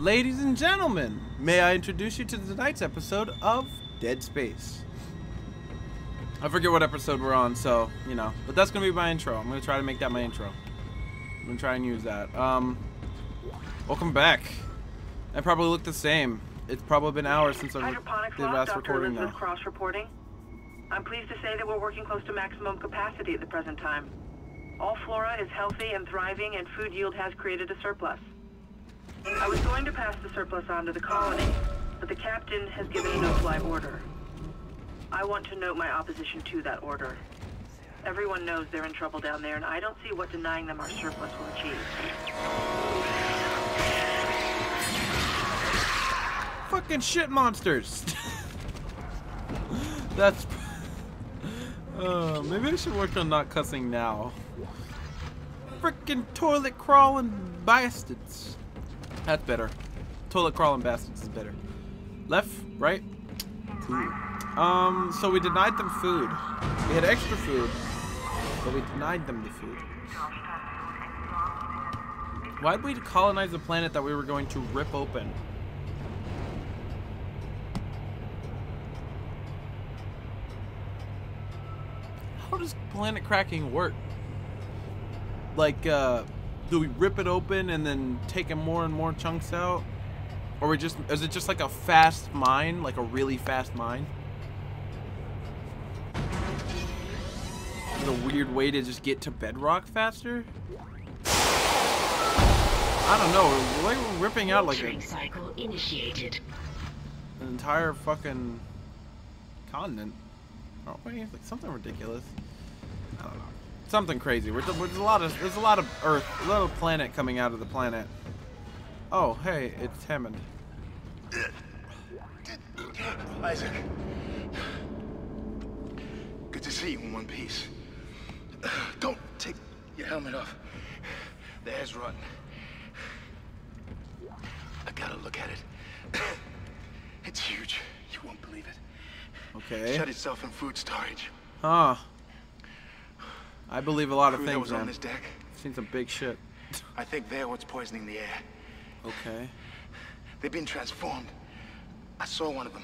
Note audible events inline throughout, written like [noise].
Ladies and gentlemen, may I introduce you to tonight's episode of Dead Space. I forget what episode we're on, so, you know, but that's going to be my intro. I'm going to try to make that my intro. I'm going to try and use that. Um, welcome back. I probably look the same. It's probably been hours since I did last Dr. recording Elizabeth now. Cross reporting. I'm pleased to say that we're working close to maximum capacity at the present time. All flora is healthy and thriving, and food yield has created a surplus. I was going to pass the surplus on to the colony, but the captain has given a no-fly order. I want to note my opposition to that order. Everyone knows they're in trouble down there, and I don't see what denying them our surplus will achieve. Fucking shit monsters. [laughs] That's. Uh, maybe I should work on not cussing now. Freaking toilet crawling bastards. That's better. Toilet crawling bastards is better. Left, right. Cool. Um, so we denied them food. We had extra food, but we denied them the food. Why'd we colonize a planet that we were going to rip open? How does planet cracking work? Like, uh, do we rip it open and then take more and more chunks out? Or we just, is it just like a fast mine? Like a really fast mine? Is a weird way to just get to bedrock faster? I don't know. We're like we're ripping out like a, cycle initiated. an entire fucking continent. Oh, we? Like something ridiculous. I don't know. Something crazy. We're, there's a lot of there's a lot of Earth, a of planet coming out of the planet. Oh, hey, it's Hammond. Isaac. Good to see you in one piece. Don't take your helmet off. The air's rotten. I gotta look at it. It's huge. You won't believe it. Okay. Shut itself in food storage. Huh. I believe a lot of things, was on man. this deck. I've seen some big shit. I think they're what's poisoning the air. Okay. They've been transformed. I saw one of them.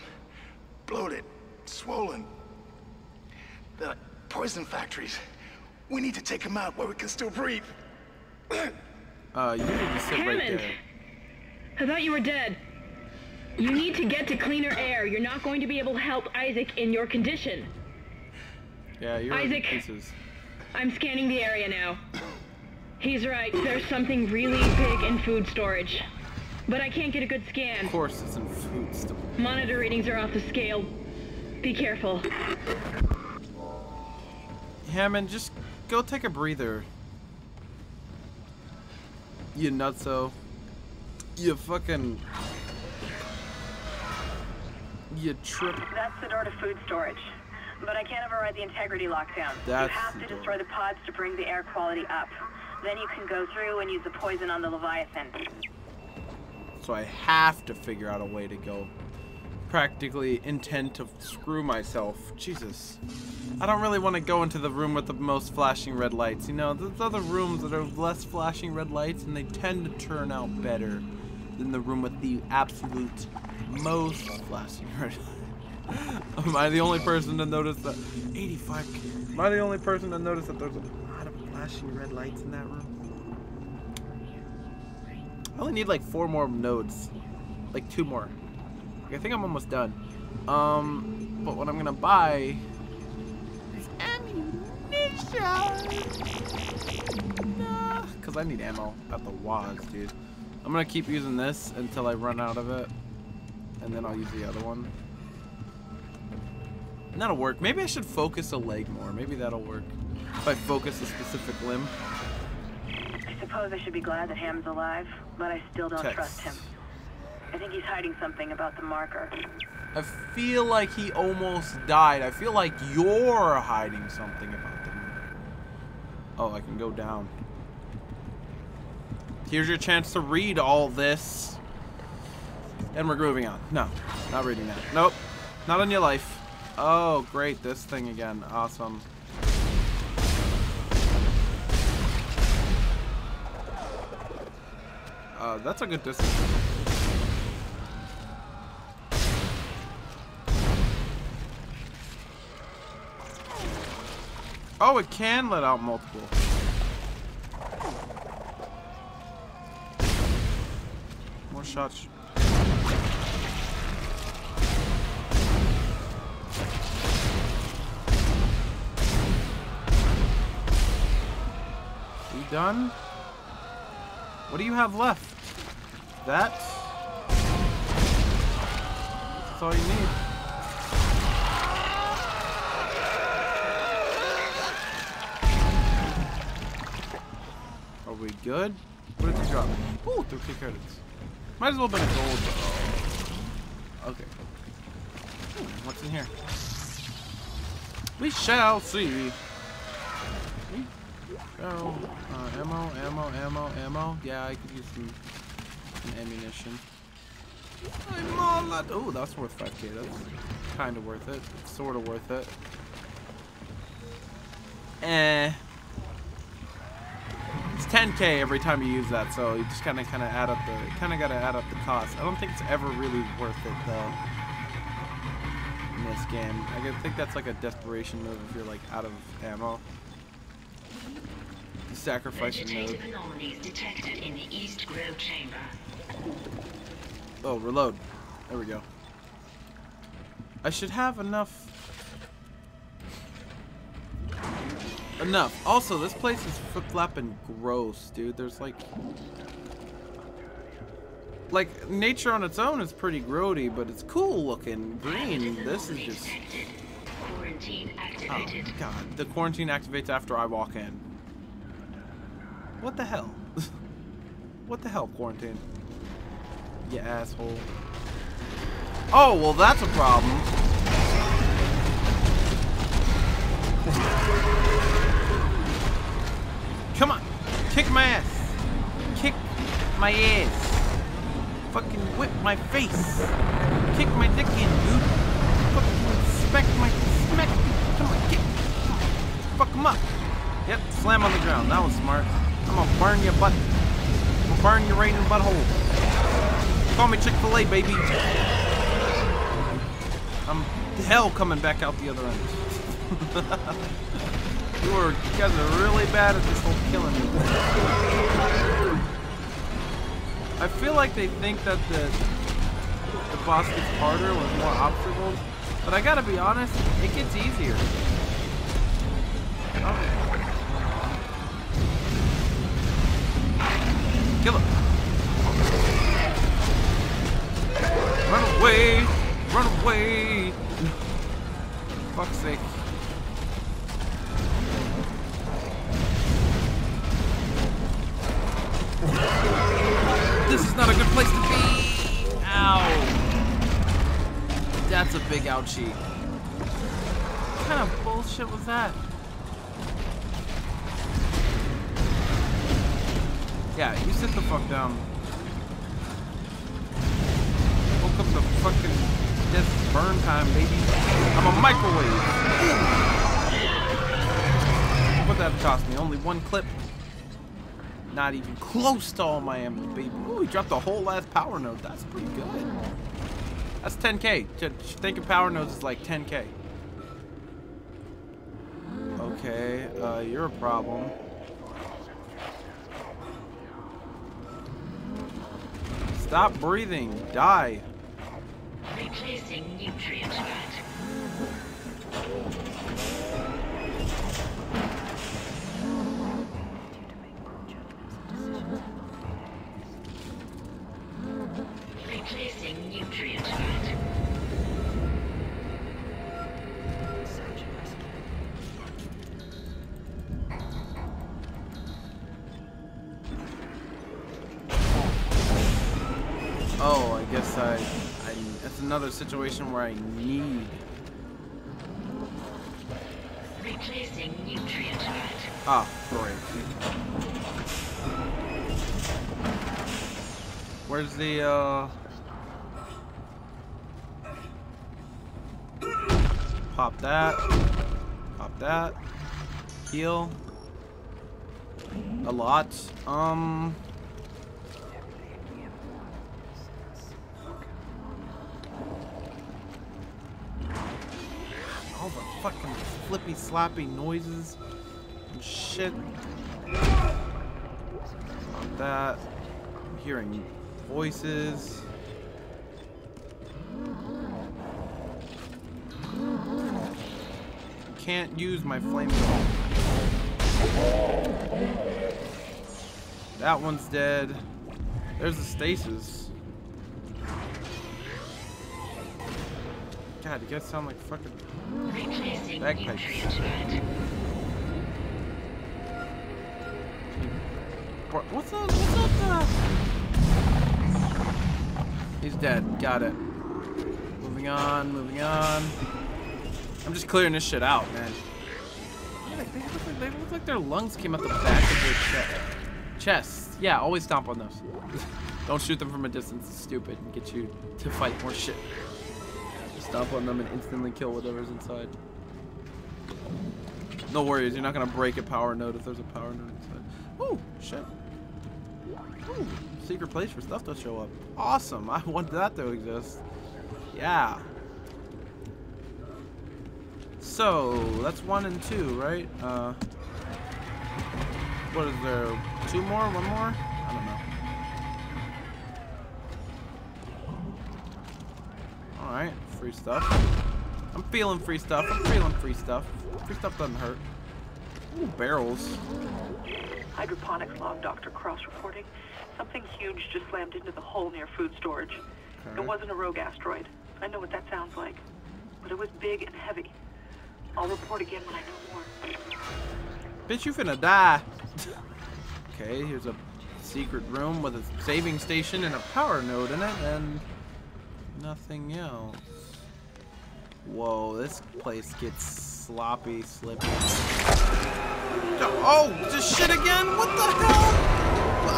Bloated, swollen. They're like poison factories. We need to take them out where we can still breathe. Uh, you need to sit right Hammond! there. I thought you were dead. You need to get to cleaner air. You're not going to be able to help Isaac in your condition. Yeah, you're in Isaac. pieces. I'm scanning the area now. He's right. There's something really big in food storage. But I can't get a good scan. Of course, it's in food stuff. Monitor readings are off the scale. Be careful. Hammond, just go take a breather. You nutso. You fucking. You trip. That's the door to food storage. But I can't override the integrity lockdown. That's you have to destroy the pods to bring the air quality up. Then you can go through and use the poison on the Leviathan. So I have to figure out a way to go. Practically intend to screw myself. Jesus. I don't really want to go into the room with the most flashing red lights. You know, there's other rooms that are less flashing red lights and they tend to turn out better than the room with the absolute most flashing red Am I the only person to notice that? 85. Am I the only person to notice that there's a lot of flashing red lights in that room? I only need like four more nodes. Like two more. I think I'm almost done. Um, but what I'm gonna buy is ammunition. Cause I need ammo at the waz, dude. I'm gonna keep using this until I run out of it, and then I'll use the other one. That'll work. Maybe I should focus a leg more. Maybe that'll work. If I focus a specific limb. I suppose I should be glad that Ham's alive, but I still don't Text. trust him. I think he's hiding something about the marker. I feel like he almost died. I feel like you're hiding something about the marker. Oh, I can go down. Here's your chance to read all this. And we're moving on. No, not reading that. Nope, not on your life. Oh, great, this thing again. Awesome. Uh, that's a good distance. Oh, it can let out multiple. More shots. Done? What do you have left? That? That's all you need. Are we good? What did you drop? Ooh, 3k credits. Might as well have been gold though. Okay. Ooh, what's in here? We shall see. We. Uh, ammo, ammo, ammo, ammo. Yeah, I could use some, some ammunition. I'm all. Oh, that's worth 5k. That's kind of worth it. Sort of worth it. Eh. It's 10k every time you use that, so you just kind of kind of add up the kind of got to add up the cost. I don't think it's ever really worth it though. In this game, I think that's like a desperation move if you're like out of ammo. You sacrifice your node. Vegetative anomalies detected in the East Grove chamber. Oh, reload. There we go. I should have enough. Enough. Also, this place is flip-flopping gross, dude. There's like... Like, nature on its own is pretty grody, but it's cool looking. Green. This is just... Quarantine Oh. God. The quarantine activates after I walk in. What the hell? [laughs] what the hell, quarantine? You asshole. Oh, well, that's a problem. Come on. Kick my ass. Kick my ass. Fucking whip my face. Kick my dick in, dude. Fucking smack my smack. Come on, kick. Fuck him up. Yep, slam on the ground. That was smart. I'm gonna burn your butt. I'm gonna burn your the butthole. Call me Chick-fil-A, baby. I'm hell coming back out the other end. [laughs] you are, you guys are really bad at this whole killing me. I feel like they think that the the boss gets harder with more obstacles, but I gotta be honest, it gets easier. Oh. Kill him. Run away! Run away! Fuck's sake. This is not a good place to be! Ow! That's a big ouchie. What kind of bullshit was that? Yeah, you sit the fuck down. Woke up the fucking death burn time, baby. I'm a microwave. What that cost me? Only one clip. Not even close to all my ammo, baby. Ooh, he dropped a whole last power node. That's pretty good. That's 10k. J- Thinking power nodes is like 10k. Okay, uh, you're a problem. Stop breathing. Die. Replacing nutrient. Situation where I need. Replacing nutrient vat. Ah, great. Where's the uh? Pop that. Pop that. Heal. A lot. Um. Fucking flippy sloppy noises. and shit. Not that. I'm hearing voices. Can't use my flamethrower. That one's dead. There's the stasis. God, you guys sound like fucking Bagpipes. nutrient vat. What- What's up? What's up? Uh... He's dead. Got it. Moving on. Moving on. I'm just clearing this shit out, man. They, look like, they look like their lungs came out the back of their chest. Chests. Yeah, always stomp on those. [laughs] Don't shoot them from a distance. It's stupid and get you to fight more shit. Stomp on them and instantly kill whatever's inside. No worries, you're not gonna break a power node if there's a power node inside. Ooh, shit. Ooh, secret place for stuff to show up. Awesome, [laughs] I want that to exist. Yeah. So, that's one and two, right? Uh, what is there? Two more? One more? Free stuff. I'm feeling free stuff. I'm feeling free stuff. Free stuff doesn't hurt. Ooh, barrels. Hydroponics log, Dr. Cross reporting. Something huge just slammed into the hole near food storage. Okay. It wasn't a rogue asteroid. I know what that sounds like. But it was big and heavy. I'll report again when I know more. Bitch, you finna die. [laughs] okay, here's a secret room with a saving station and a power node in it, and nothing else. Whoa, this place gets sloppy, slippy. Oh, just shit again? What the hell?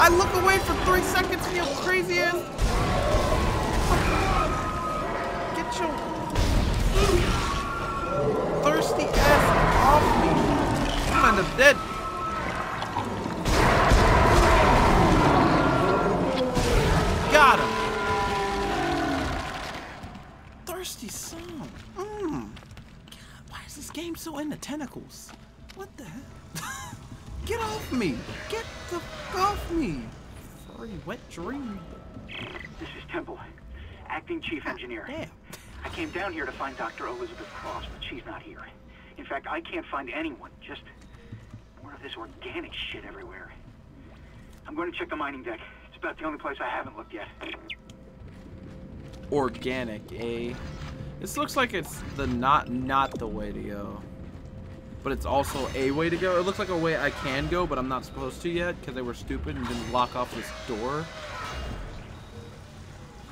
I look away for three seconds and you're crazy ass. Get your thirsty ass off me. I'm end up dead. Is this game so into tentacles? What the hell? [laughs] Get off me. Get the fuck off me. Furry wet dream. This is Temple, acting chief engineer. Damn. I came down here to find Dr. Elizabeth Cross, but she's not here. In fact, I can't find anyone. Just more of this organic shit everywhere. I'm going to check the mining deck. It's about the only place I haven't looked yet. Organic, eh? This looks like it's the not not the way to go. But it's also a way to go. It looks like a way I can go, but I'm not supposed to yet because they were stupid and didn't lock off this door.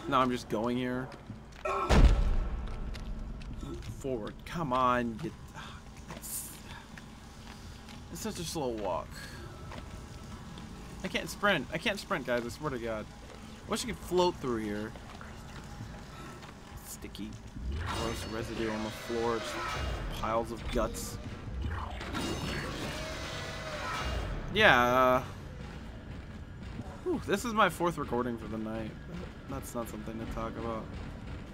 Now I'm just going here. Forward. Come on. It's, ah, it's such a slow walk. I can't sprint. I can't sprint, guys. I swear to God. I wish I could float through here. Sticky. Gross residue on the floor. Piles of guts. Yeah, uh... whew, this is my fourth recording for the night. That's not something to talk about.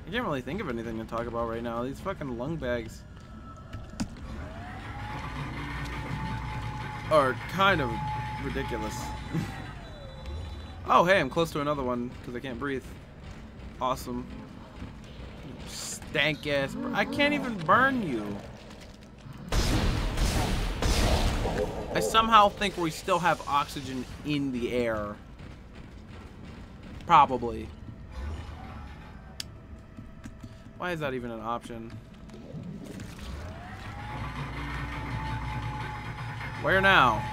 I can't really think of anything to talk about right now. These fucking lung bags are kind of ridiculous. [laughs] oh, hey, I'm close to another one because I can't breathe. Awesome. Stank ass. I can't even burn you. I somehow think we still have oxygen in the air. Probably. Why is that even an option? Where now?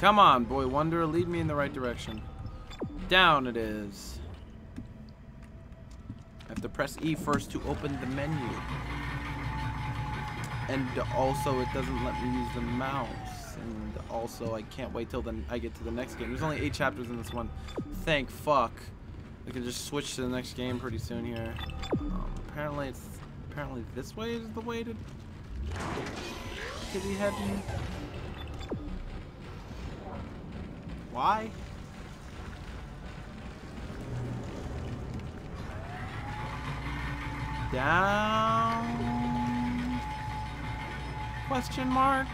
Come on, boy wonder, lead me in the right direction. Down it is. I have to press E first to open the menu. And also, it doesn't let me use the mouse. And also, I can't wait till then I get to the next game. There's only eight chapters in this one. Thank fuck. I can just switch to the next game pretty soon here. Um, apparently, it's apparently this way is the way to to be heading. Why? Down? Question mark?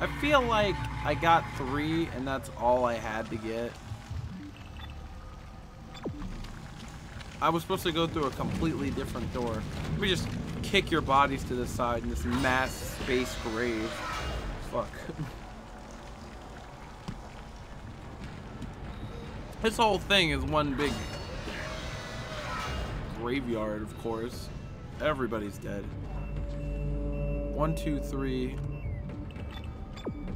I feel like I got three and that's all I had to get. I was supposed to go through a completely different door. Me just kick your bodies to the side in this mass space grave. Fuck. [laughs] this whole thing is one big graveyard, of course. Everybody's dead. One, two, three.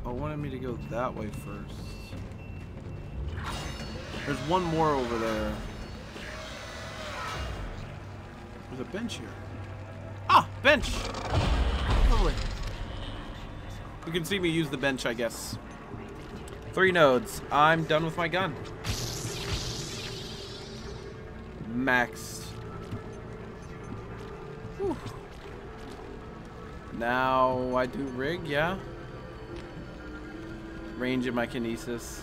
Oh, wanted me to go that way first. There's one more over there. There's a bench here. Ah, bench! Lovely. You can see me use the bench, I guess. Three nodes. I'm done with my gun. Maxed. Whew. Now I do rig, yeah. Range in my kinesis.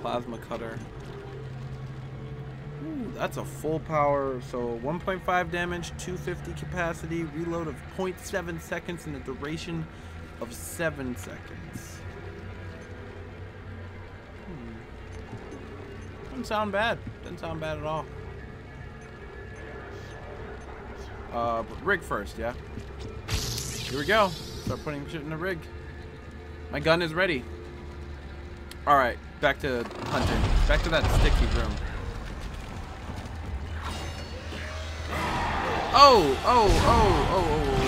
Plasma cutter. Ooh, that's a full power. So 1.5 damage, 250 capacity, reload of 0.7 seconds, and a duration of 7 seconds. Hmm. Doesn't sound bad. Doesn't sound bad at all. Uh, but rig first, yeah? Here we go. Start putting shit in the rig. My gun is ready. Alright, back to hunting. Back to that sticky room. Oh, oh, oh, oh, oh, oh.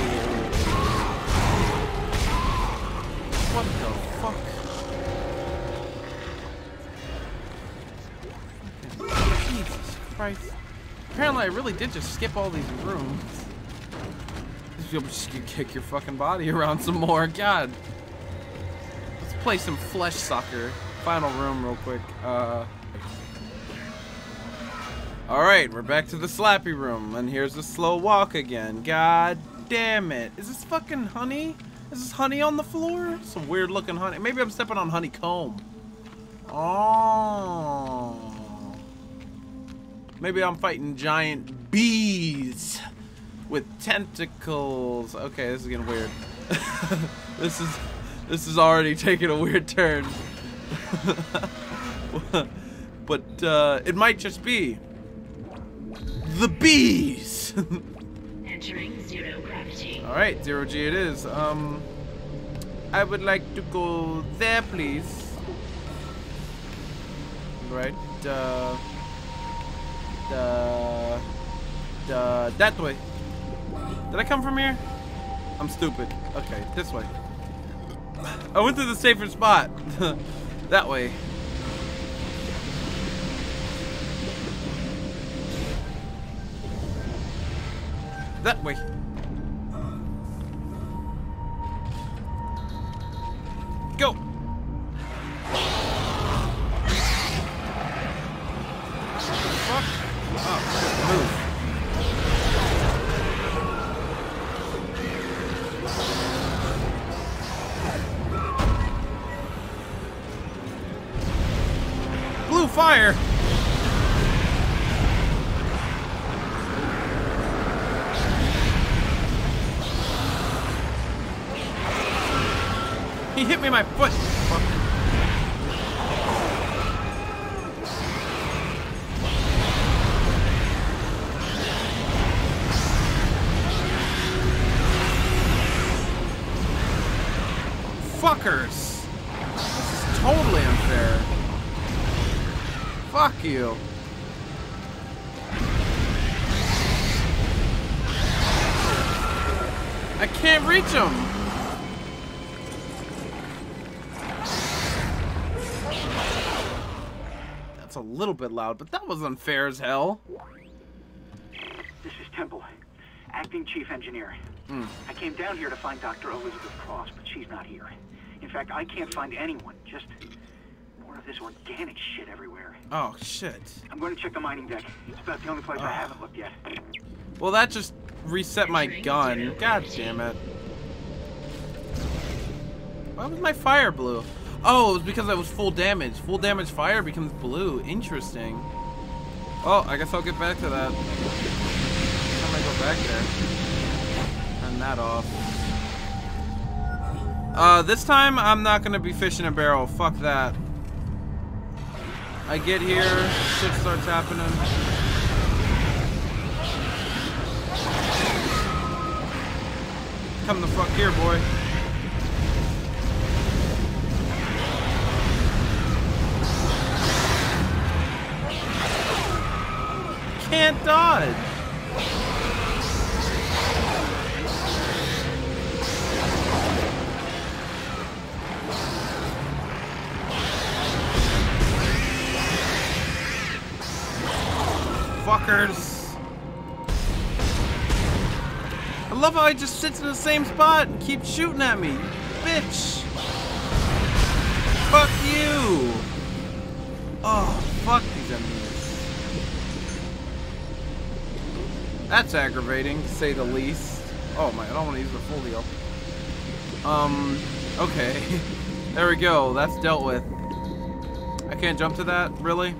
Christ. Apparently I really did just skip all these rooms. You'll just kick your fucking body [laughs] around some more. God. Let's play some flesh soccer. Final room real quick. Uh... Alright, we're back to the slappy room. And here's the slow walk again. God damn it. Is this fucking honey? Is this honey on the floor? Some weird looking honey. Maybe I'm stepping on honeycomb. Oh. Maybe I'm fighting giant bees with tentacles. Okay, this is getting weird. [laughs] this is this is already [laughs] taking a weird turn. [laughs] but uh, it might just be the bees. Entering zero gravity. All right, zero G it is. Um, I would like to go there, please. Right. Uh, the, that way. Did I come from here? I'm stupid. Okay, this way. I went to the safer spot. [laughs] that way. That way. Was unfair as hell. This is Temple, acting chief engineer. Hmm. I came down here to find Dr. Elizabeth Cross, but she's not here. In fact, I can't find anyone. Just more of this organic shit everywhere. Oh, shit. I'm going to check the mining deck. It's about the only place I haven't looked yet. Well, that just reset my gun. God damn it. Why was my fire blue? Oh, it was because I was full damage. Full damage fire becomes blue. Interesting. Oh, I guess I'll get back to that. Time I go back there. Turn that off. Uh, this time I'm not gonna be fishing a barrel. Fuck that. I get here, shit starts happening. Come the fuck here, boy. Can't dodge. Fuckers. I love how he just sits in the same spot and keeps shooting at me. Bitch. Fuck you. Oh, fuck these enemies. That's aggravating, to say the least. Oh my, I don't want to use the full deal. Um, okay. [laughs] there we go, that's dealt with. I can't jump to that, really?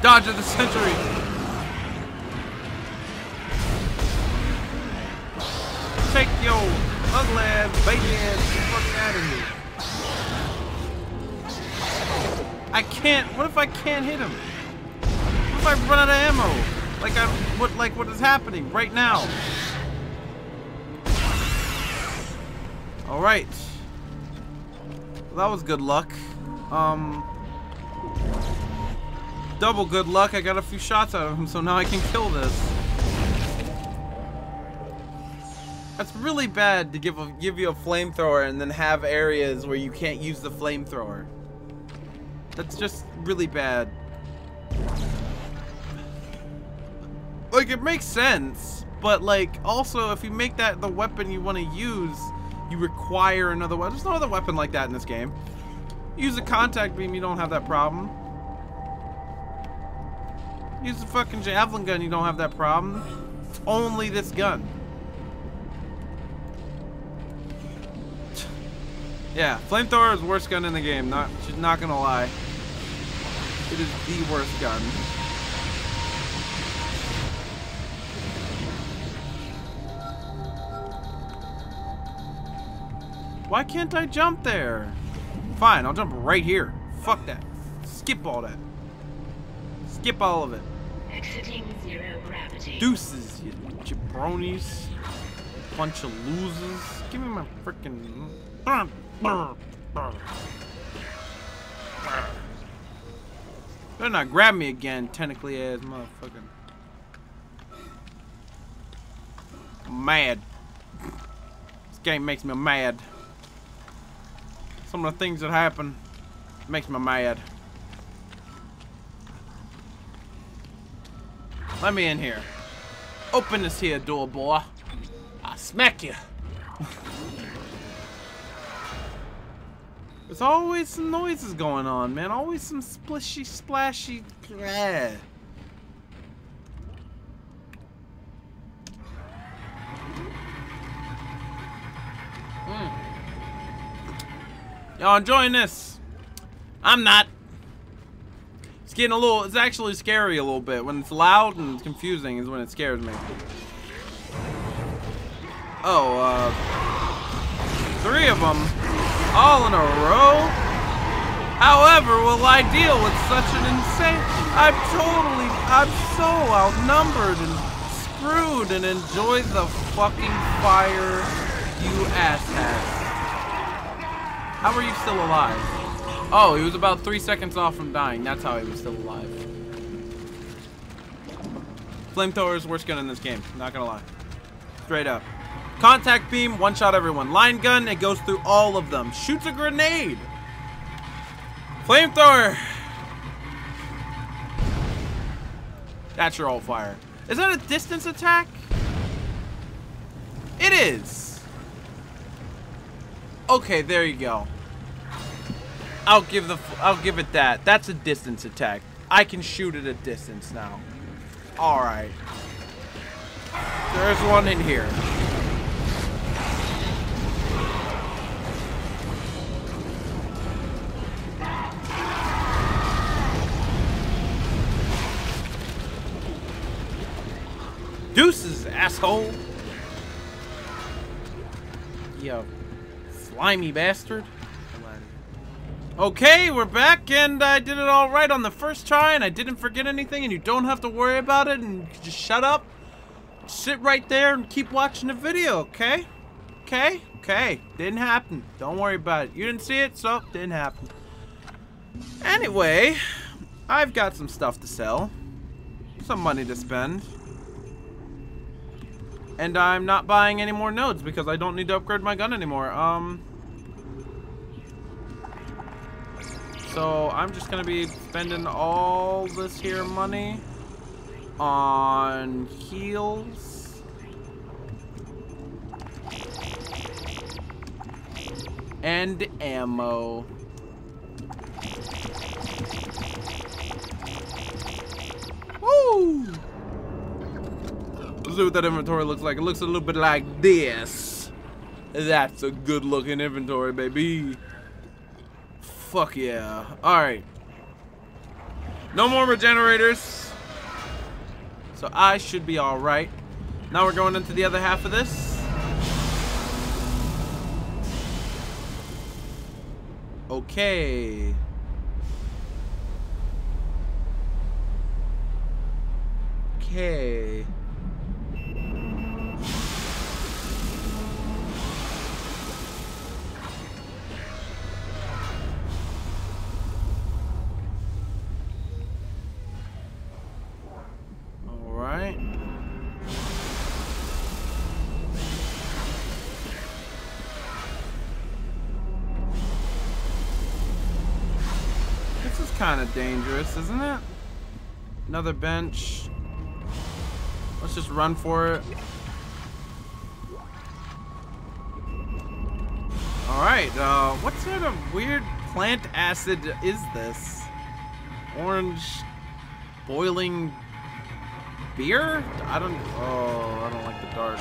Dodge of the century! Can't hit him? What if I run out of ammo? Like I, what, like what is happening right now? Alright. Well, that was good luck. Um, double good luck. I got a few shots out of him, so now I can kill this. That's really bad to give a, give you a flamethrower and then have areas where you can't use the flamethrower. That's just really bad. Like, it makes sense, but like, also, if you make that the weapon you want to use, you require another weapon. There's no other weapon like that in this game. Use a contact beam, you don't have that problem. Use a fucking javelin gun, you don't have that problem. It's only this gun. Yeah, flamethrower is worst gun in the game. Not, not gonna lie. It is the worst gun. Why can't I jump there? Fine, I'll jump right here. Fuck that. Skip all that. Skip all of it. Exiting zero gravity. Deuces, you jabronis. Bunch of losers. Give me my freaking. Better not grab me again, technically as motherfucker. I'm mad. This game makes me mad. Some of the things that happen makes me mad. Let me in here. Open this here door, boy. I'll smack you. There's always some noises going on, man. Always some splishy, splashy. Mm. Y'all enjoying this? I'm not. It's getting a little, it's actually scary a little bit. When it's loud and confusing is when it scares me. Oh, uh, three of them all in a row? However, will I deal with such an insane, I'm totally, I'm so outnumbered and screwed and enjoy the fucking fire, you asshats. How are you still alive? Oh, he was about three seconds off from dying. That's how he was still alive. Flamethrower is worst gun in this game. Not gonna lie. Straight up. Contact beam, one shot everyone. Line gun, it goes through all of them. Shoots a grenade. Flamethrower. That's your all fire. Is that a distance attack? It is. Okay, there you go. I'll give the I'll give it that. That's a distance attack. I can shoot at a distance now. All right. There's one in here. Deuces, asshole. You slimy bastard. Okay, we're back, and I did it all right on the first try, and I didn't forget anything, and you don't have to worry about it, and just shut up. Sit right there and keep watching the video, okay? Okay? Okay. Didn't happen. Don't worry about it. You didn't see it, so didn't happen. Anyway, I've got some stuff to sell. Some money to spend. And I'm not buying any more nodes because I don't need to upgrade my gun anymore. Um... So I'm just gonna be spending all this here money on heals. And ammo. See what that inventory looks like. It looks a little bit like this. That's a good looking inventory, baby. Fuck yeah. Alright. No more regenerators. So I should be alright. Now we're going into the other half of this. Okay. Okay. Dangerous, isn't it? Another bench. Let's just run for it. Alright, uh, what sort of weird plant acid is this? Orange boiling beer? I don't, oh, I don't like the dark.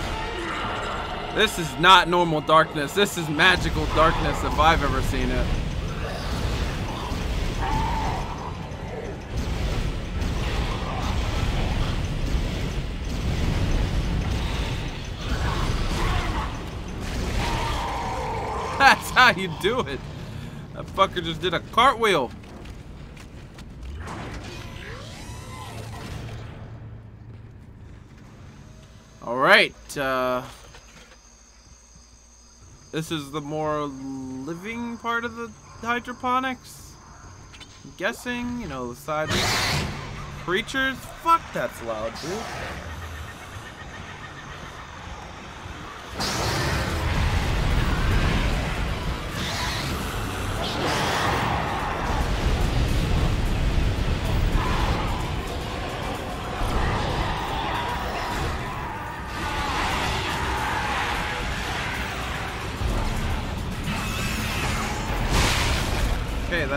This is not normal darkness. This is magical darkness if I've ever seen it. How you do it. That fucker just did a cartwheel. All right. Uh, this is the more living part of the hydroponics. I'm guessing, you know, the side creatures. Fuck, that's loud, dude.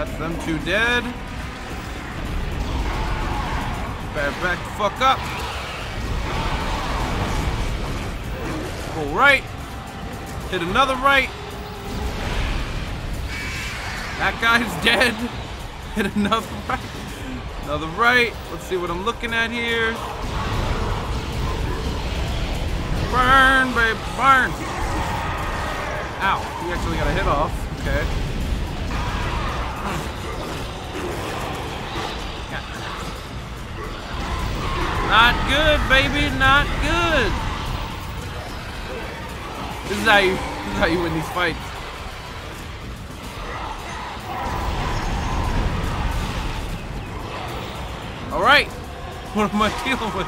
That's them two dead. Better back the fuck up. Go right. Hit another right. That guy's [laughs] dead. Hit another [laughs] right. Another right. Let's see what I'm looking at here. Burn, babe, burn. Ow, he actually got a hit off. Okay. Not good, baby, not good. This is how you this is how you win these fights. Alright. [laughs] What am I dealing with?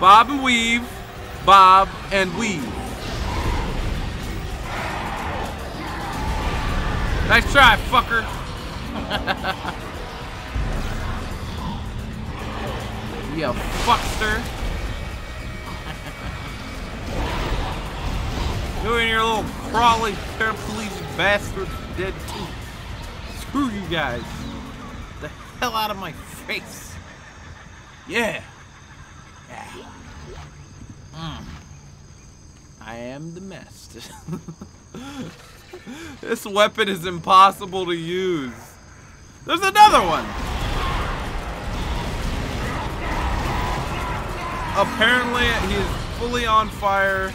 Bob and weave. Bob and weave. Nice try, fucker. [laughs] You fuckster. you and your little crawly paraplegic bastards dead too. Screw you guys. The hell out of my face. Yeah. Yeah. Mm. I am the master. [laughs] this weapon is impossible to use. There's another one. Apparently, he is fully on fire.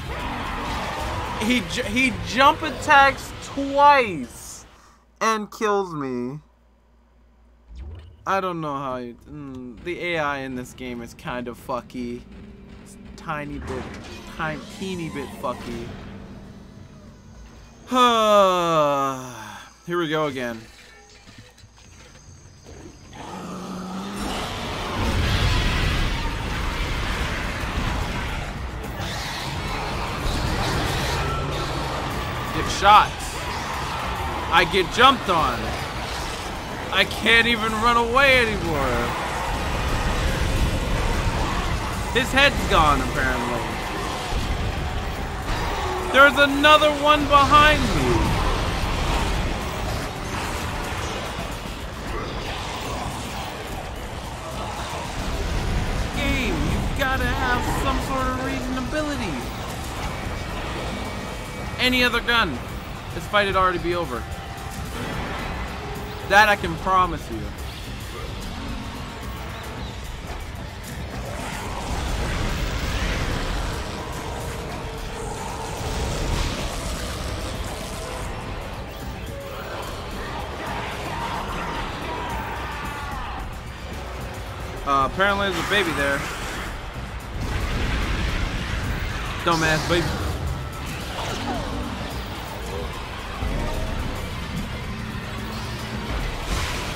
He he jump attacks twice and kills me. I don't know how you, mm, the AI in this game is kind of fucky. It's tiny bit, tiny, teeny bit fucky. [sighs] Here we go again. Get shot. I get jumped on. I can't even run away anymore. His head's gone, apparently. There's another one behind me. Game, you've got to have Any other gun, this fight would already be over. That I can promise you. Uh, apparently there's a baby there. Dumbass baby.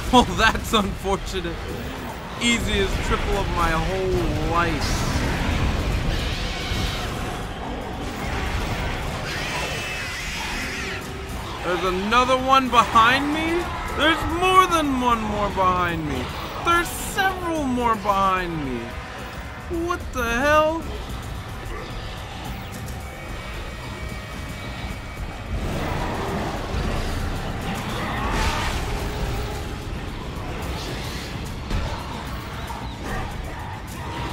[laughs] Oh, that's unfortunate. Easiest triple of my whole life. There's another one behind me? There's more than one more behind me. There's several more behind me. What the hell?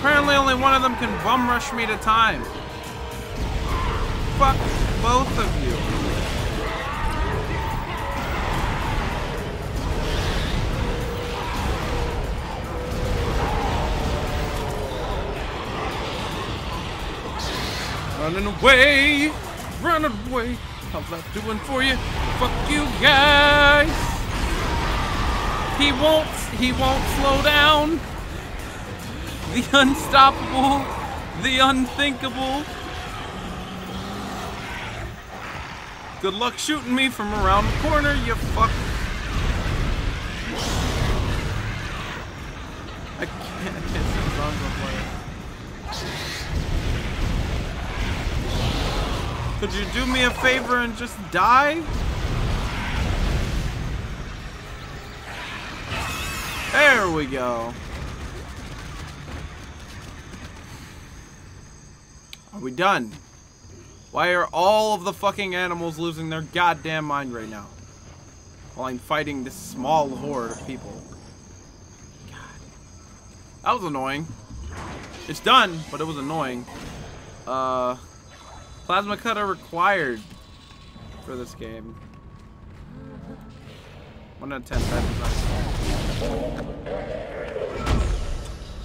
Apparently only one of them can bum rush me at a time. Fuck both of you. Running away, running away. How's that doing for you? Fuck you guys. He won't, he won't slow down. The unstoppable, the unthinkable. Good luck shooting me from around the corner, you fuck. I can't. Could you do me a favor and just die? There we go. We done? Why are all of the fucking animals losing their goddamn mind right now? While I'm fighting this small horde of people. God. That was annoying. It's done, but it was annoying. Uh... Plasma cutter required for this game. One out of ten.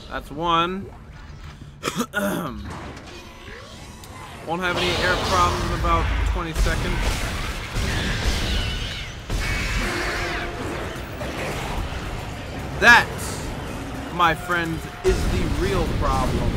That's one. [clears throat] Won't have any air problems in about 20 seconds. That, my friends, is the real problem.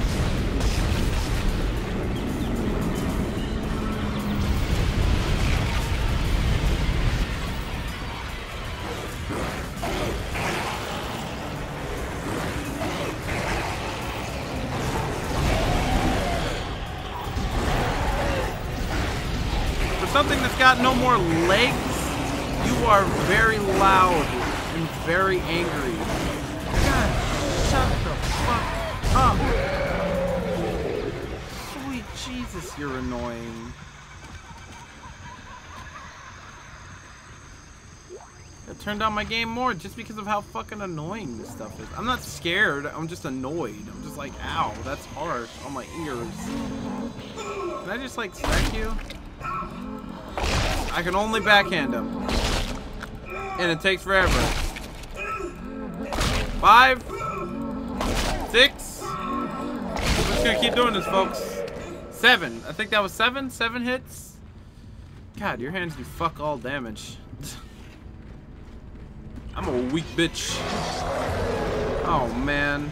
more legs? You are very loud and very angry. God, shut the fuck up. Sweet Jesus, you're annoying. I turned down my game more just because of how fucking annoying this stuff is. I'm not scared, I'm just annoyed. I'm just like, ow, that's harsh on my ears. Can I just like smack you? I can only backhand him. And it takes forever. Five. Six. I'm just gonna keep doing this, folks. Seven. I think that was seven? Seven hits? God, your hands do fuck all damage. [laughs] I'm a weak bitch. Oh, man.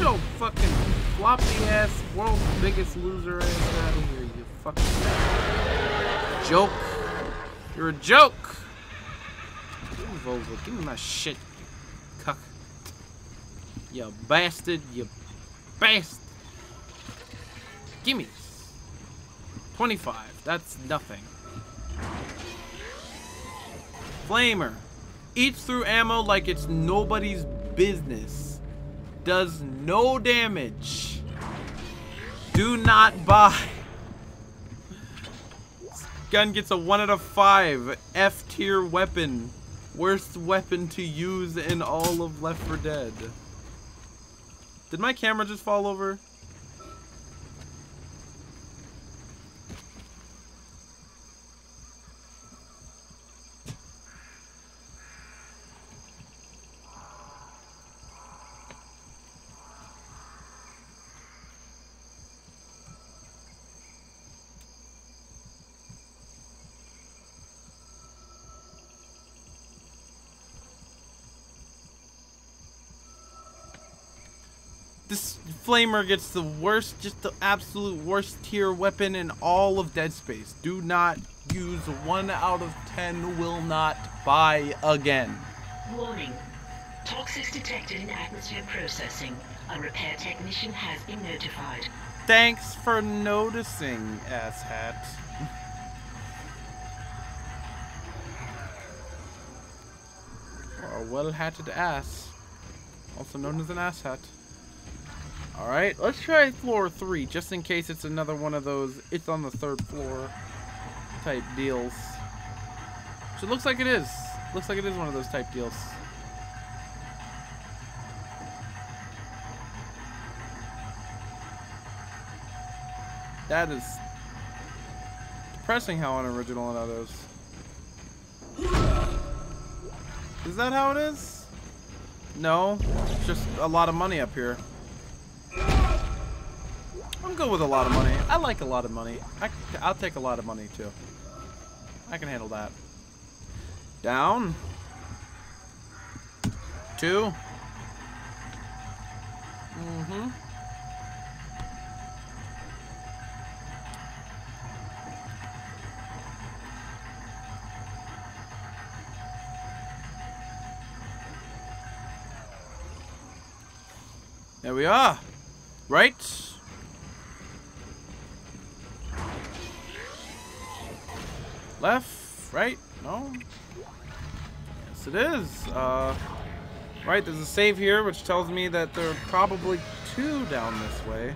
Your fucking floppy ass, world's biggest loser ass out of here, you fucking joke. You're a joke. Move over. Give me my shit, you cuck. You bastard, you bastard. Gimme. 25. That's nothing. Flamer. Eats through ammo like it's nobody's business. Does no damage. Do not buy. This gun gets a 1 out of 5. F tier weapon. Worst weapon to use in all of Left 4 Dead. Did my camera just fall over? This flamer gets the worst, just the absolute worst tier weapon in all of Dead Space. Do not use one out of ten. Will not buy again. Warning. Toxics detected in atmosphere processing. A repair technician has been notified. Thanks for noticing, asshat. [laughs] or a well-hatted ass, also known as an asshat. Alright, let's try floor three, just in case it's another one of those it's on the third floor type deals. So it looks like it is. Looks like it is one of those type deals. That is depressing how unoriginal that is. Is that how it is? No, it's just a lot of money up here. I'm good with a lot of money. I like a lot of money. I, I'll take a lot of money too. I can handle that. Down. Two. Mm-hmm. There we are. Right? Left? Right? No? Yes, it is. Uh, right, there's a save here, which tells me that there are probably two down this way.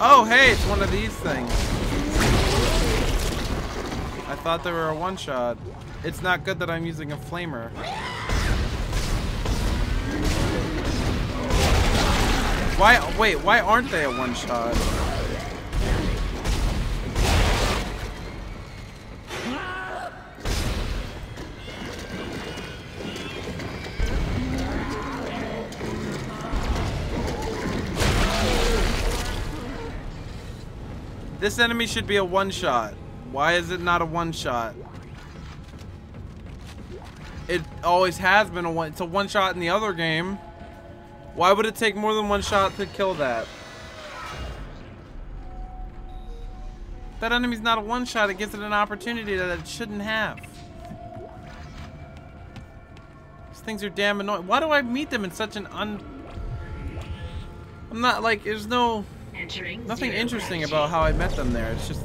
Oh, hey, it's one of these things. I thought they were a one-shot. It's not good that I'm using a flamer. Why, wait, why aren't they a one-shot? This enemy should be a one-shot. Why is it not a one-shot? It always has been a one. It's a one-shot in the other game. Why would it take more than one shot to kill that? That enemy's not a one-shot. It gives it an opportunity that it shouldn't have. These things are damn annoying. Why do I meet them in such an un... I'm not like, there's no... Entering Nothing interesting gravity. about how I met them there. It's just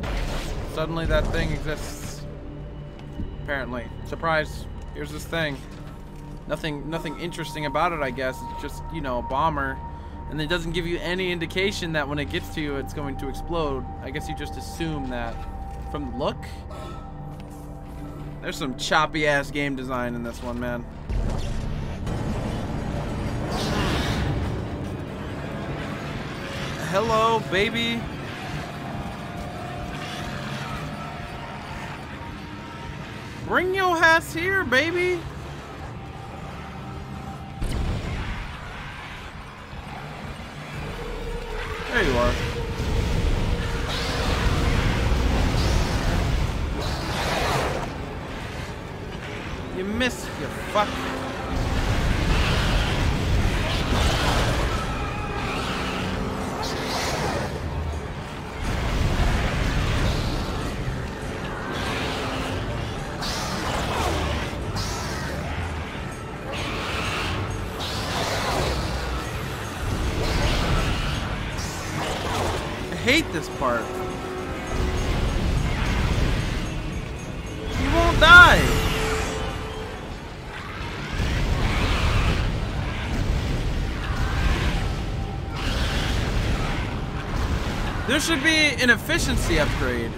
suddenly that thing exists. Apparently. Surprise. Here's this thing. Nothing nothing interesting about it, I guess. It's just, you know, a bomber. And it doesn't give you any indication that when it gets to you, it's going to explode. I guess you just assume that from the look. There's some choppy ass game design in this one, man. Hello, baby. Bring your ass here, baby. There you are. You missed, you fuck. Part. You won't die. There should be an efficiency upgrade.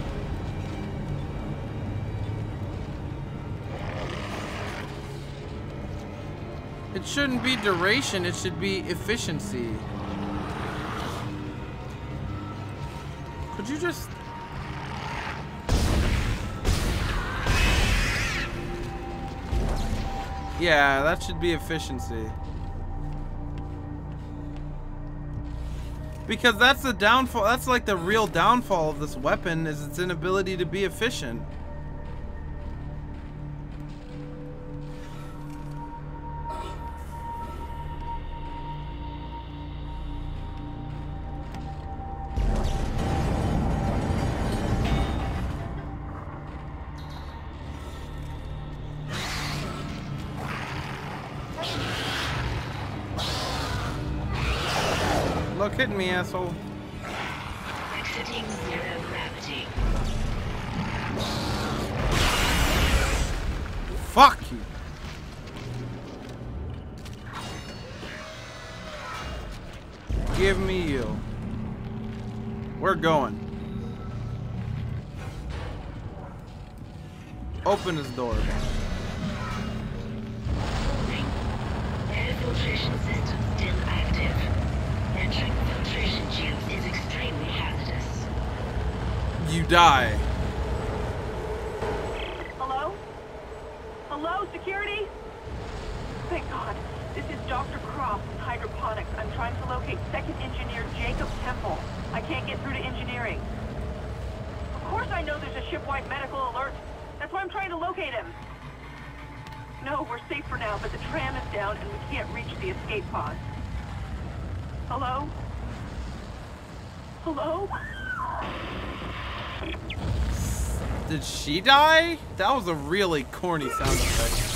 It shouldn't be duration, it should be efficiency. Could you just... Yeah, that should be efficiency. Because that's the downfall, that's like the real downfall of this weapon is its inability to be efficient. Open this door. Air filtration system still active. Entering filtration tubes is extremely hazardous. You die. Hello? Hello, security? Thank God. This is Dr. Cross with Hydroponics. I'm trying to locate second engineer Jacob Temple. I can't get through to engineering. Of course I know there's a shipwide medical alert. That's why I'm trying to locate him. No, we're safe for now, but the tram is down and we can't reach the escape pod. Hello? Hello? Did she die? That was a really corny sound effect.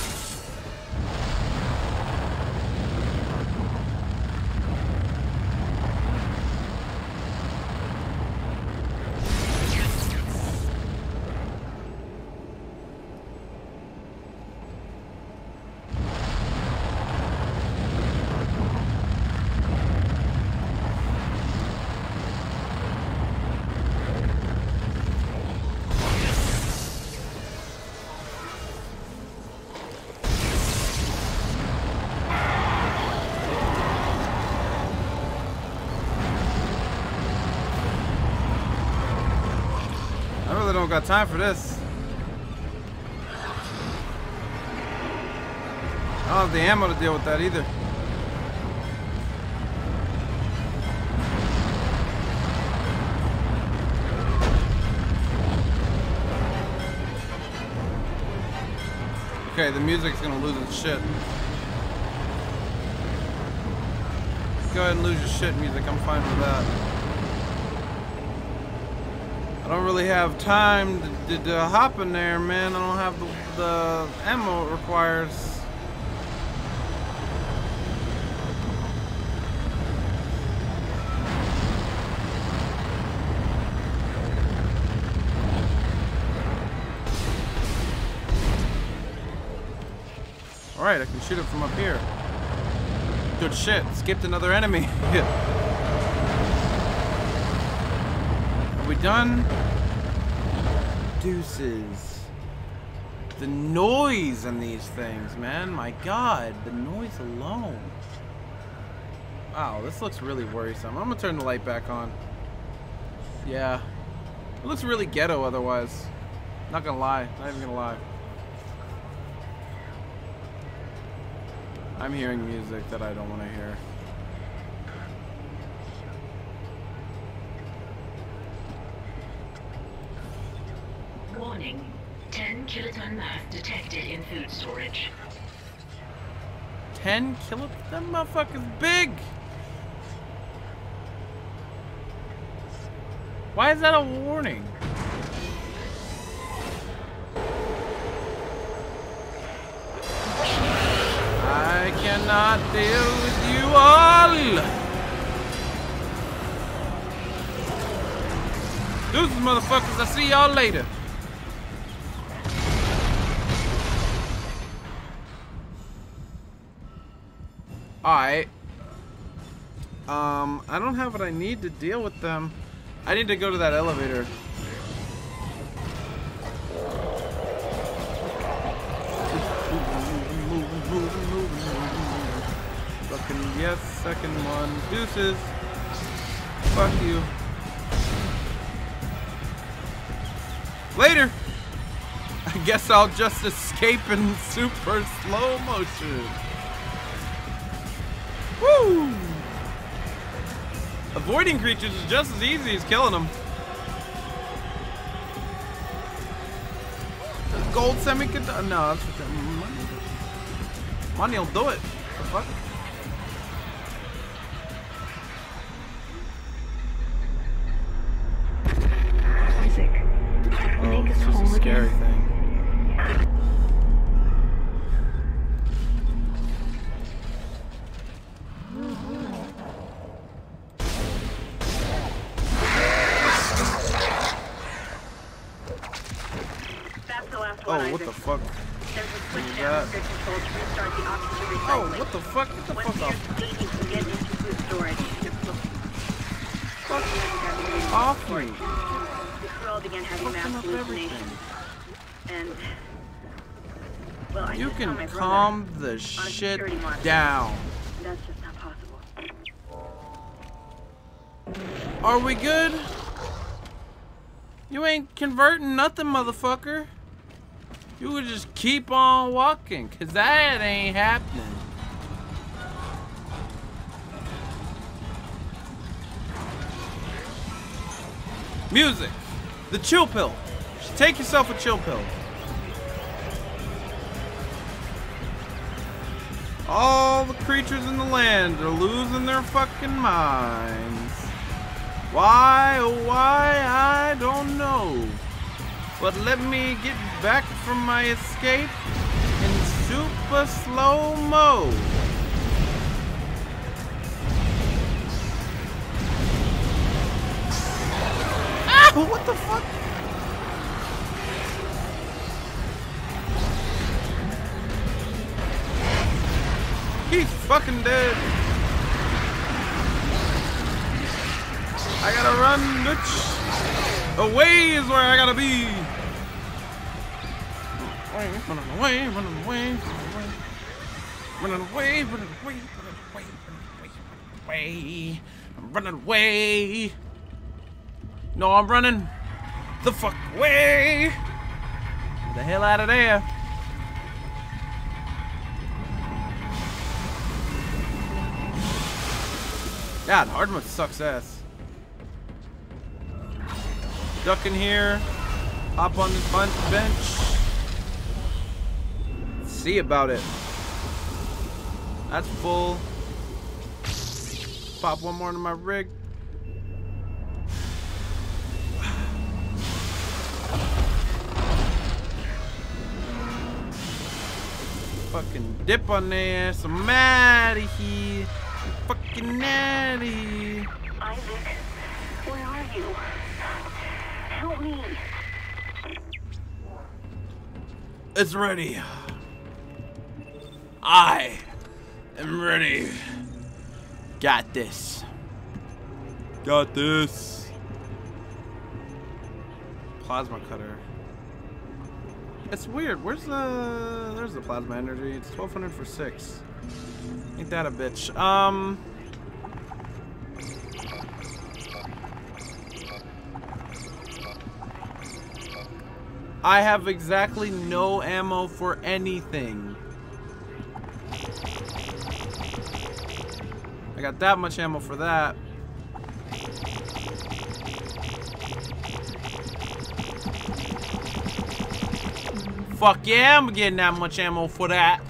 I really don't time for this. I don't have the ammo to deal with that either. Okay, the music's gonna lose its shit. Go ahead and lose your shit, music. I'm fine with that. I don't really have time to, to, to hop in there, man. I don't have the, the ammo it requires. Alright, I can shoot it from up here. Good shit. Skipped another enemy. [laughs] Are we done? deuces. The noise in these things, man. My god, the noise alone. Wow, this looks really worrisome. I'm gonna turn the light back on. Yeah. It looks really ghetto otherwise. Not gonna lie. Not even gonna lie. I'm hearing music that I don't want to hear. Warning. 10 kiloton mass detected in food storage. 10 kilo? That motherfucker's big! Why is that a warning? I cannot deal with you all! Deuces, motherfuckers. I see y'all later. Alright. Um, I don't have what I need to deal with them. I need to go to that elevator. Fucking yes, second one. Deuces. Fuck you. Later. I guess I'll just escape in super slow motion. Woo! Avoiding creatures is just as easy as killing them. Gold semiconductor? No, that's what that money. Money will do it. The fuck? Isaac, Oh, make it's us a whole scary again. Calm the shit down. That's just not possible. Are we good? You ain't converting nothing, motherfucker. You would just keep on walking, cause that ain't happening. Music. The chill pill. Take yourself a chill pill. All the creatures in the land are losing their fucking minds. Why, oh why, I don't know. But let me get back from my escape in super slow mo. Ah, what the fuck? He's fucking dead. I gotta run, bitch. Away is where I gotta be. Running away, running away, running away, running away, running away, running away, running away. I'm running away. No, I'm running the fuck away. Get The hell out of there. God, Hardwood sucks ass. Duck in here. Hop on this bench. See about it. That's full. Pop one more into my rig. Fucking dip on there. So I'm outta here. Fucking here. Isaac, where are you? Help me. It's ready. I am ready. Got this. Got this. Plasma cutter. It's weird. Where's the... There's the plasma energy. It's 1200 for 6. Ain't that a bitch. Um... I have exactly no ammo for anything. I got that much ammo for that. Fuck yeah, I'm getting that much ammo for that.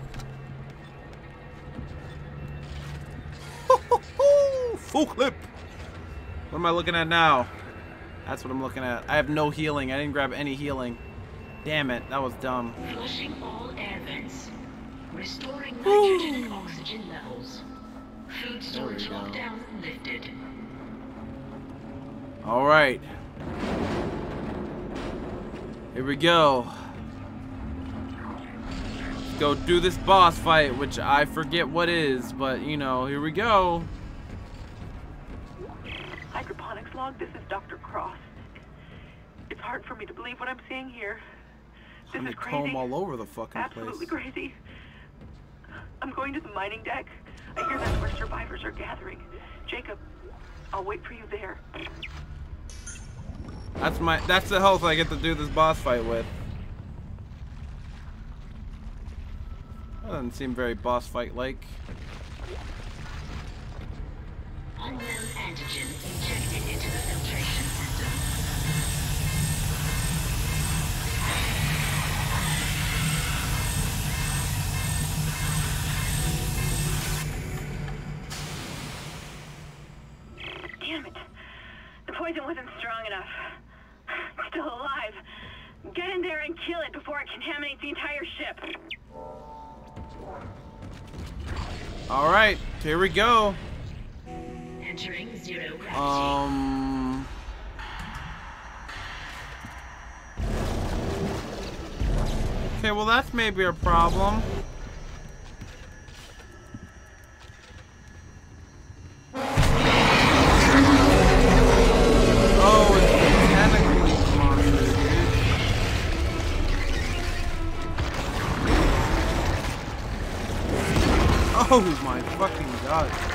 Full clip. What am I looking at now? That's what I'm looking at. I have no healing. I didn't grab any healing. Damn it, that was dumb. Flushing all air vents. Restoring nitrogen and oxygen levels. Food storage go. lockdown lifted. All right. Here we go. Let's go do this boss fight, which I forget what is, but you know, here we go. Log, this is Dr. Cross. It's hard for me to believe what I'm seeing here. This is crazy. All over the fucking Absolutely place. crazy. I'm going to the mining deck. I hear that's where survivors are gathering. Jacob, I'll wait for you there. That's my that's the health I get to do this boss fight with. That doesn't seem very boss fight like. Unknown antigen injected into the filtration system. Damn it. The poison wasn't strong enough. It's still alive. Get in there and kill it before it contaminates the entire ship. All right, here we go. Entering zero gravity. Um. Okay, well that's maybe a problem. Oh. Oh my fucking god.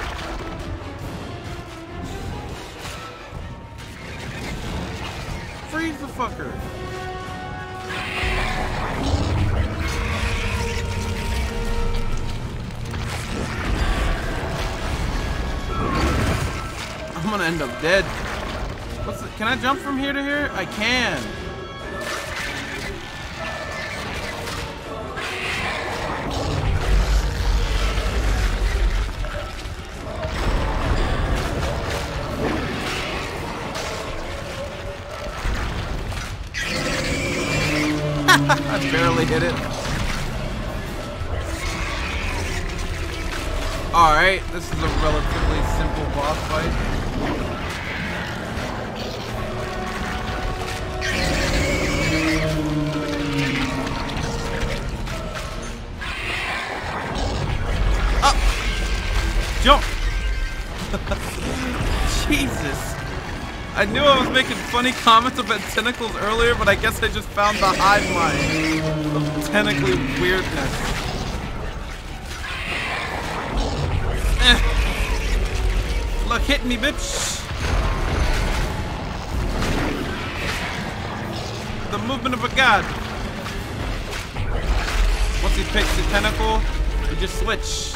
Freeze the fucker. I'm gonna end up dead. What's the, can I jump from here to here? I can. Barely hit it. Alright, this is a relatively simple boss fight. Jump! [laughs] Jesus! I knew I was making funny comments about tentacles earlier, but I guess I just found the hive mind of tentacly weirdness. Eh. Look, hit me, bitch! The movement of a god. Once he picks the tentacle, you just switch.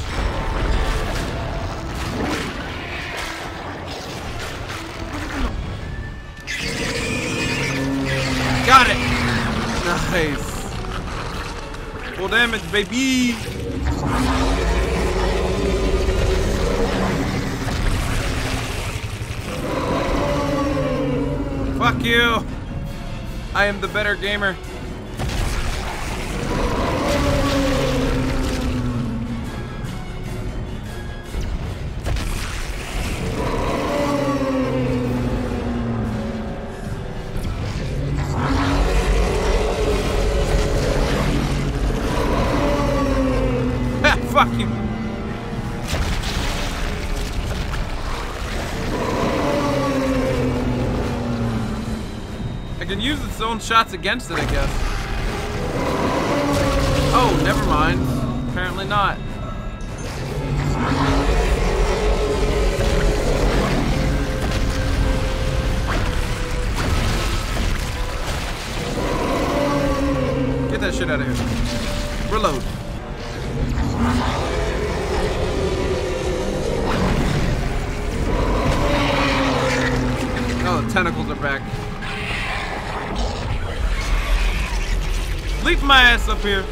Nice. Full damage, baby! Fuck you! I am the better gamer. Shots against it, I guess. Oh, never mind. Apparently not. Get that shit out of here. Reload. Oh, the tentacles are back. Leap my ass up here. You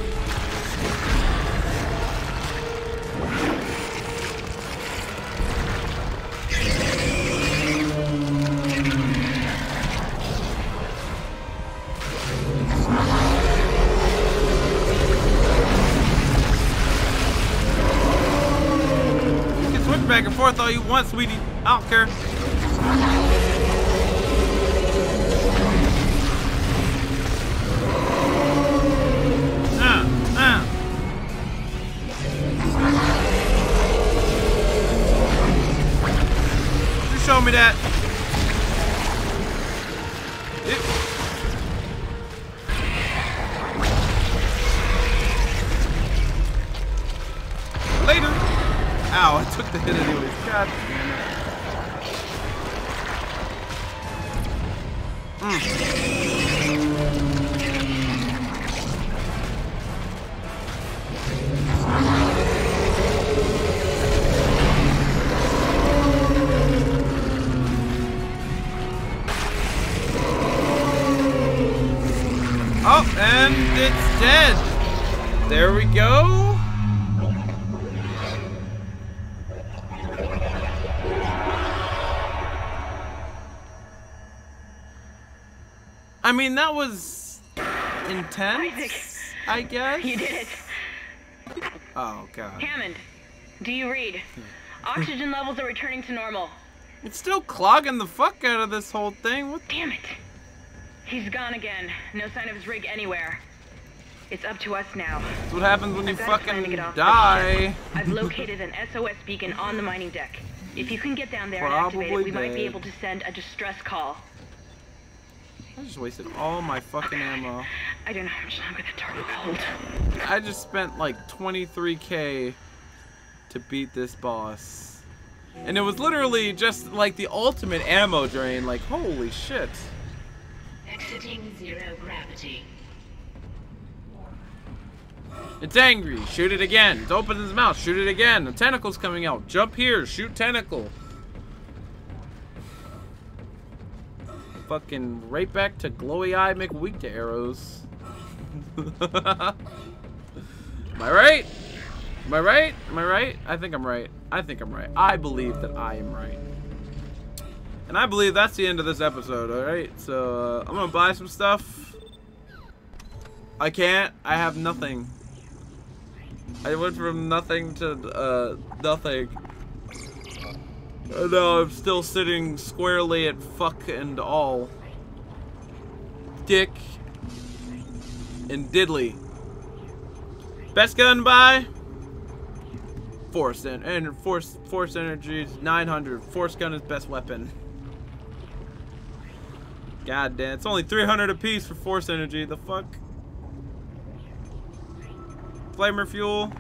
can switch back and forth all you want, sweetie. I don't care. Oh, and it's dead. There we go. I mean, that was intense, I guess. You did it. Oh, God. Hammond, do you read? [laughs] Oxygen levels are returning to normal. It's still clogging the fuck out of this whole thing. What Damn it. He's gone again. No sign of his rig anywhere. It's up to us now. That's what happens when you I've got a plan to fucking get off the die. I've located an SOS beacon on the mining deck. If you can get down there and activate it, we might be able to send a distress call. I just wasted all my fucking ammo. I don't know how much longer the turret will hold. I just spent like 23k to beat this boss. And it was literally just like the ultimate ammo drain. Like, holy shit. Exiting zero gravity. It's angry. Shoot it again. It's open its mouth. Shoot it again. The tentacle's coming out. Jump here. Shoot tentacle. Fucking right back to glowy eye McWeak to arrows. [laughs] Am I right? Am I right? Am I right? I think I'm right. I think I'm right. I believe that I am right. And I believe that's the end of this episode, alright? So, uh, I'm gonna buy some stuff. I can't. I have nothing. I went from nothing to uh, nothing. Now I'm still sitting squarely at fuck and all. Dick and diddly. Best gun by Force and, and Force Force Energy 900. Force gun is best weapon. God damn, it's only 300 apiece for Force Energy. The fuck? Flamer fuel.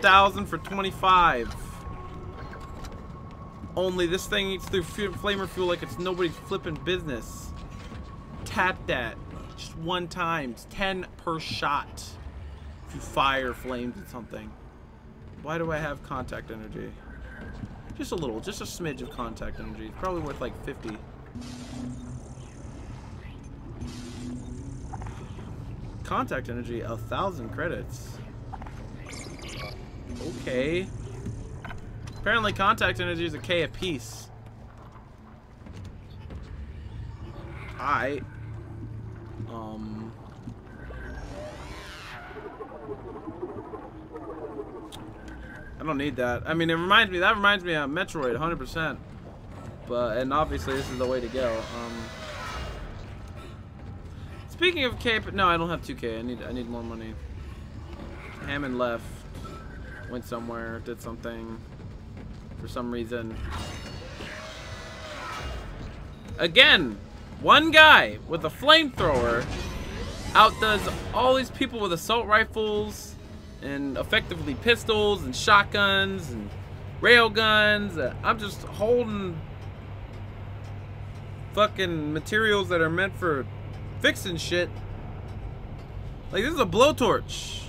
thousand for 25. Only this thing eats through flamer fuel like it's nobody's flipping business. Tap that. Just one time. It's 10 per shot. If you fire flames at something. Why do I have contact energy? Just a little, just a smidge of contact energy. It's probably worth like 50. Contact energy, a thousand credits. Okay. Apparently contact energy is a K a piece. I um I don't need that. I mean, it reminds me. That reminds me of Metroid, 100%. But and obviously this is the way to go. Um, speaking of K, no, I don't have 2K. I need I need more money. Hammond left, went somewhere, did something for some reason. Again, one guy with a flamethrower outdoes all these people with assault rifles and effectively pistols and shotguns and rail guns. Uh, I'm just holding fucking materials that are meant for fixing shit. Like this is a blowtorch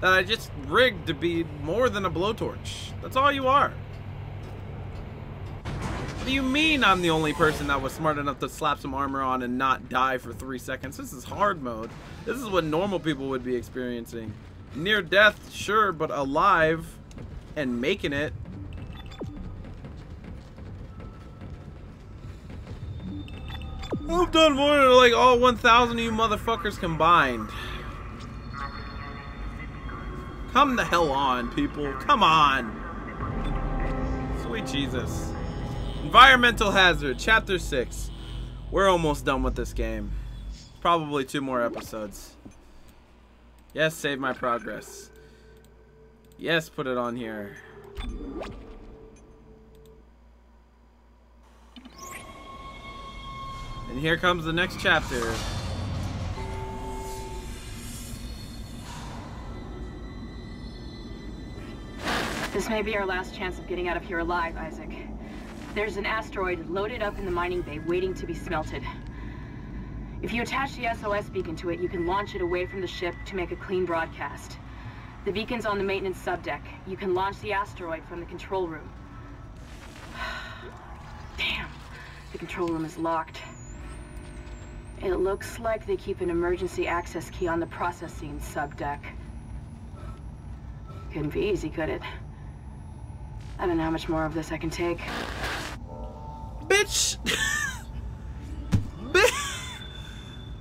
that I just rigged to be more than a blowtorch. That's all you are. What do you mean I'm the only person that was smart enough to slap some armor on and not die for three seconds? This is hard mode. This is what normal people would be experiencing. Near death, sure, but alive and making it. I've done more than like all 1,000 of you motherfuckers combined. Come the hell on, people. Come on. Sweet Jesus. Environmental Hazard, Chapter 6. We're almost done with this game. Probably two more episodes. Yes, save my progress. Yes, put it on here. And here comes the next chapter. This may be our last chance of getting out of here alive, Isaac. There's an asteroid loaded up in the mining bay waiting to be smelted. If you attach the SOS beacon to it, you can launch it away from the ship to make a clean broadcast. The beacon's on the maintenance subdeck. You can launch the asteroid from the control room. [sighs] Damn, the control room is locked. It looks like they keep an emergency access key on the processing subdeck. Couldn't be easy, could it? I don't know how much more of this I can take. Bitch! [laughs] Bi-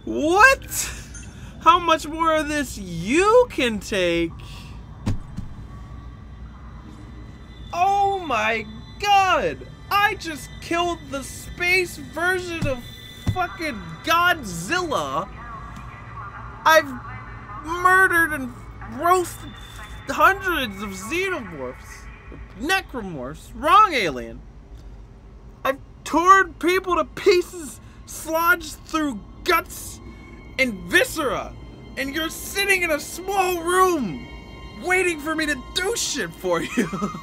what? How much more of this you can take? Oh my god! I just killed the space version of fucking Godzilla. I've murdered and roasted hundreds of xenomorphs. Necromorphs. Wrong alien. I've torn people to pieces, slodged through guts and viscera. And you're sitting in a small room, waiting for me to do shit for you. [laughs]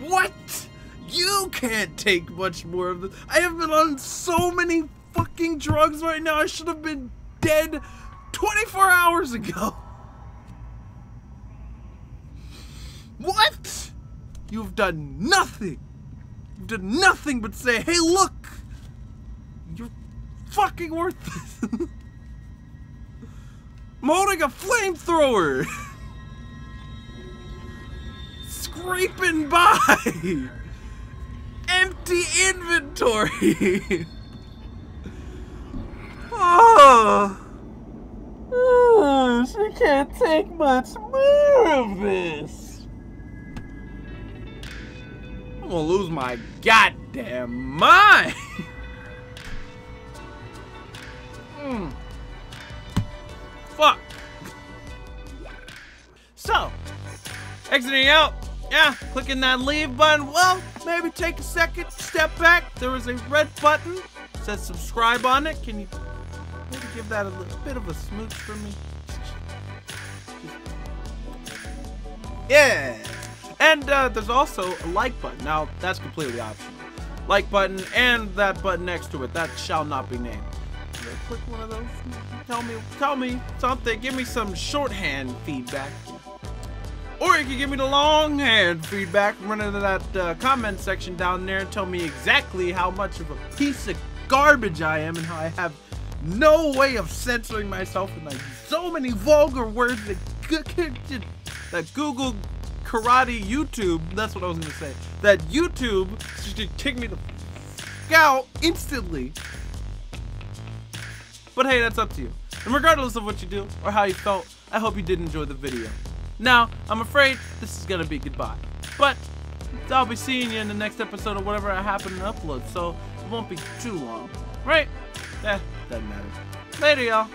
what? You can't take much more of this. I have been on so many fucking drugs right now. I should have been dead 24 hours ago. What? You've done nothing. You've done nothing but say, hey, look. You're fucking worthless. [laughs] I'm holding a flamethrower. [laughs] Scraping by. Empty inventory. [laughs] oh. oh, she can't take much more of this. I'm gonna lose my goddamn mind. [laughs] mm. Fuck. So, exiting out. Yeah, clicking that leave button. Well, maybe take a second, step back. There is a red button. says subscribe on it. Can you maybe give that a little bit of a smooch for me? Yeah. And uh, there's also a like button. Now, that's completely optional. Like button and that button next to it. That shall not be named. Click one of those. Tell me, tell me something. Give me some shorthand feedback. Or you can give me the longhand feedback. Run into that uh, comment section down there and tell me exactly how much of a piece of garbage I am and how I have no way of censoring myself and like so many vulgar words that, [laughs] that Google karate YouTube, that's what I was gonna say, that YouTube should kick me the out instantly. But hey, that's up to you. And regardless of what you do or how you felt, I hope you did enjoy the video. Now, I'm afraid this is gonna be goodbye. But I'll be seeing you in the next episode of whatever I happen to upload, so it won't be too long. Right? Eh, doesn't matter. Later, y'all.